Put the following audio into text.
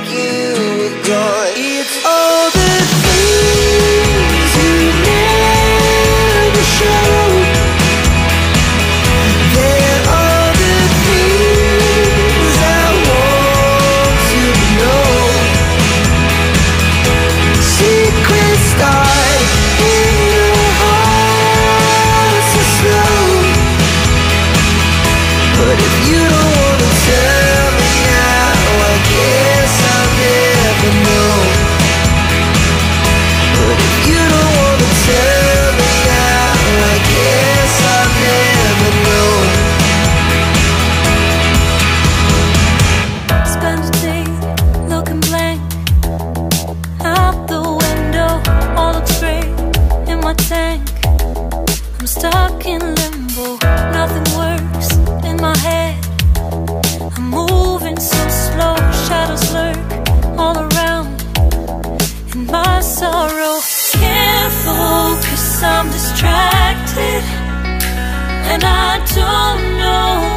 like you. stuck in limbo, nothing works in my head. I'm moving so slow, shadows lurk all around, and my sorrow can't focus. I'm distracted, and I don't know.